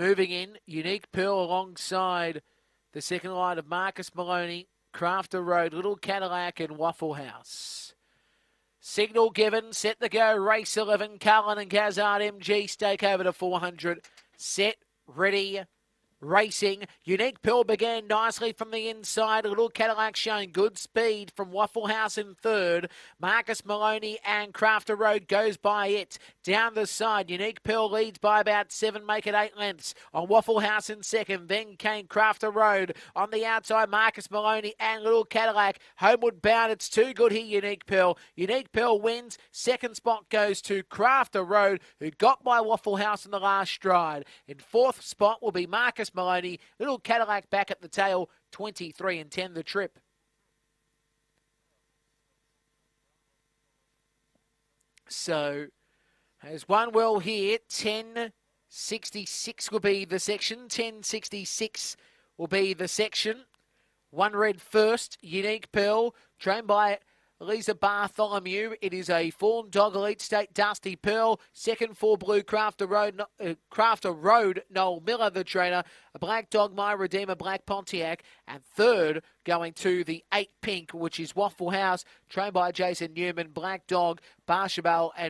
moving in. Unique Pearl alongside the second line of Marcus Maloney, Crafter Road, Little Cadillac, and Waffle House. Signal given, set the go, race 11, Cullen and Gazard MG, stake over to 400. Set, ready, racing. Unique Pearl began nicely from the inside. A little Cadillac showing good speed from Waffle House in third. Marcus Maloney and Crafter Road goes by it. Down the side, Unique Pearl leads by about seven, make it eight lengths. On Waffle House in second, then came Crafter Road. On the outside, Marcus Maloney and Little Cadillac. Homeward bound, it's too good here, Unique Pearl. Unique Pearl wins. Second spot goes to Crafter Road, who got by Waffle House in the last stride. In fourth spot will be Marcus Maloney. Little Cadillac back at the tail, 23 and 10 the trip. So, has one well here. 1066 will be the section. 1066 will be the section. One red first, Unique Pearl, trained by Lisa Bartholomew. It is a Fawn Dog Elite State Dusty Pearl. Second for Blue Crafter Road, uh, Crafter Road, Noel Miller, the trainer. A Black Dog, My Redeemer, Black Pontiac. And third, going to the eight pink, which is Waffle House, trained by Jason Newman, Black Dog, Barshabal, and